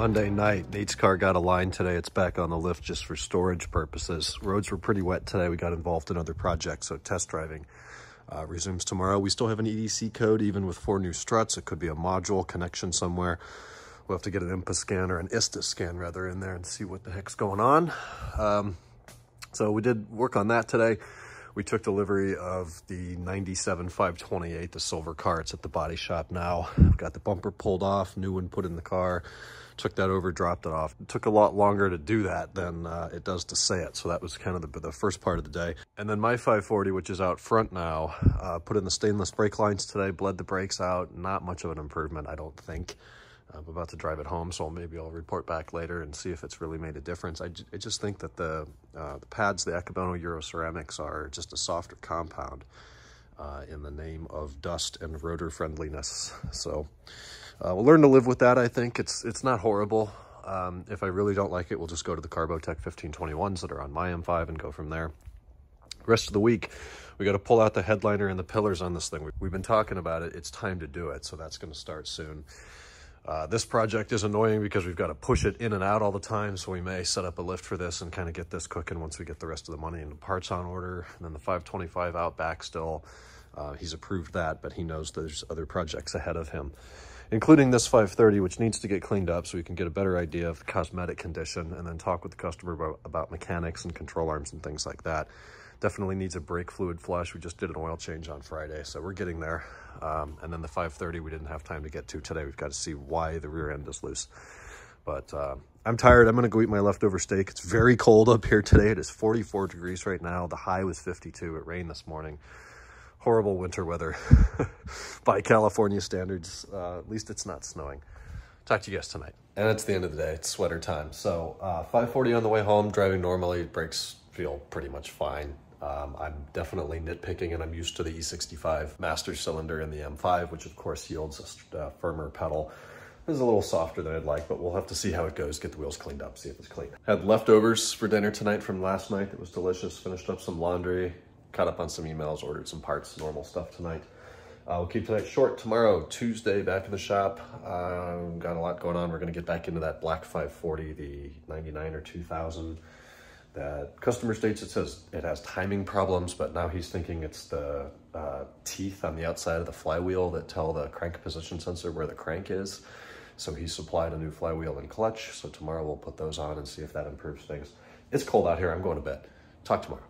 Monday night. Nate's car got a line today. It's back on the lift just for storage purposes. Roads were pretty wet today. We got involved in other projects, so test driving uh, resumes tomorrow. We still have an EDC code, even with four new struts. It could be a module connection somewhere. We'll have to get an INPA scan or an ISTA scan rather in there and see what the heck's going on. Um, so we did work on that today. We took delivery of the 97 528, the silver car. It's at the body shop now. Got the bumper pulled off, new one put in the car. Took that over, dropped it off. It took a lot longer to do that than uh, it does to say it. So that was kind of the, the, first part of the day. And then my 540, which is out front now, uh, put in the stainless brake lines today, bled the brakes out. Not much of an improvement, I don't think. I'm about to drive it home, so maybe I'll report back later and see if it's really made a difference. I, I just think that the, uh, the pads, the Akebono Euro Ceramics, are just a softer compound uh, in the name of dust and rotor friendliness. So uh, we'll learn to live with that, I think. It's, it's not horrible. Um, if I really don't like it, we'll just go to the Carbotech 1521s that are on my M5 and go from there. Rest of the week, we got to pull out the headliner and the pillars on this thing. We've been talking about it. It's time to do it, so that's going to start soon. Uh, this project is annoying because we've got to push it in and out all the time, so we may set up a lift for this and kind of get this cooking once we get the rest of the money and the parts on order. And then the 525 out back still, uh, he's approved that, but he knows there's other projects ahead of him, including this 530, which needs to get cleaned up so we can get a better idea of the cosmetic condition and then talk with the customer about, about mechanics and control arms and things like that. Definitely needs a brake fluid flush. We just did an oil change on Friday, so we're getting there. Um, and then the 530 we didn't have time to get to today. We've got to see why the rear end is loose. But uh, I'm tired. I'm going to go eat my leftover steak. It's very cold up here today. It is 44 degrees right now. The high was 52. It rained this morning. Horrible winter weather by California standards. Uh, at least it's not snowing. Talk to you guys tonight. And it's the end of the day. It's sweater time. So uh, 540 on the way home, driving normally. Brakes feel pretty much fine. Um, I'm definitely nitpicking and I'm used to the E65 master cylinder in the M5, which of course yields a uh, firmer pedal. This is a little softer than I'd like, but we'll have to see how it goes, get the wheels cleaned up, see if it's clean. Had leftovers for dinner tonight from last night. It was delicious. Finished up some laundry, caught up on some emails, ordered some parts, normal stuff tonight. Uh, we'll keep tonight short. Tomorrow, Tuesday, back in the shop. Uh, got a lot going on. We're going to get back into that black 540, the 99 or 2000 that customer states it says it has timing problems, but now he's thinking it's the uh, teeth on the outside of the flywheel that tell the crank position sensor where the crank is. So he supplied a new flywheel and clutch. So tomorrow we'll put those on and see if that improves things. It's cold out here. I'm going to bed. Talk tomorrow.